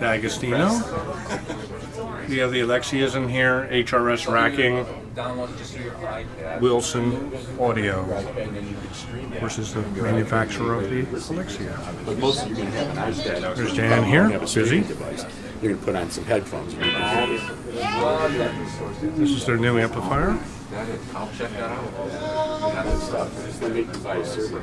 D'Agostino. We have the Alexias in here, HRS racking, Download just through your iPad. Wilson Audio. Versus the manufacturer of the Alexia. But most of you are going to have an iPad. There's Dan here, busy. You're going to put on some headphones. and you can hear it. This is their new amplifier. I'll check that out. stuff. It's the make device server.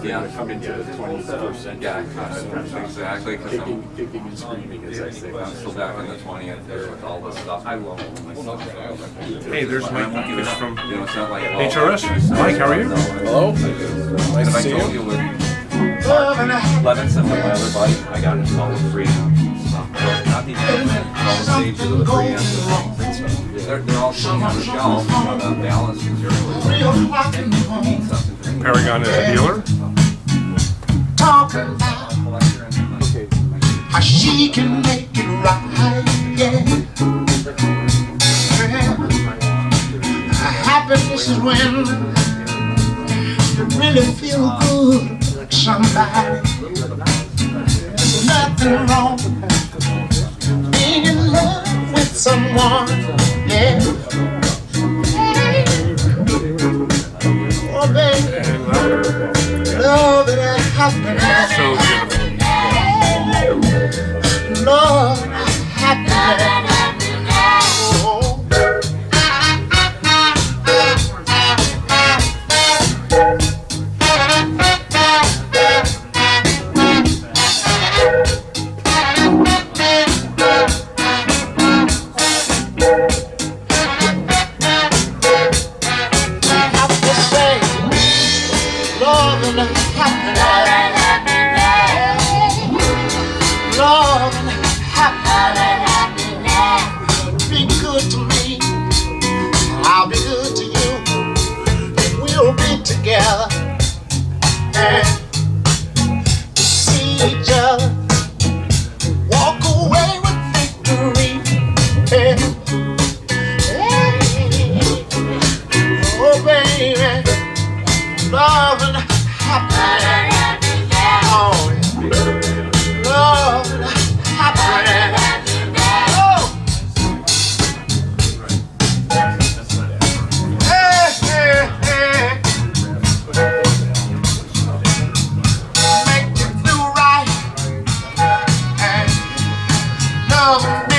You're going to come into the 21st century. Yeah, exactly. Because I'm, Kicking, kicking and screaming, as I say. I'm still back in the 20th there with all this stuff. I love all my stuff. Hey, there's Mike I won't give it Lucas from You know, it's not like HRS. Mike, how are you? Hello. Nice to see you. you Levinson, with my other buddy, I got installed with preamps. stuff. Not the amp, but all the stages of the preamps. They're, they're all sitting on the shelf, you know, the balance is your means something. Paragon is a dealer. talking about Collector and like, how she can make it right, yeah. Happiness is when you really feel good like somebody. There's nothing wrong So beautiful. Lord, happiness. Happiness. Love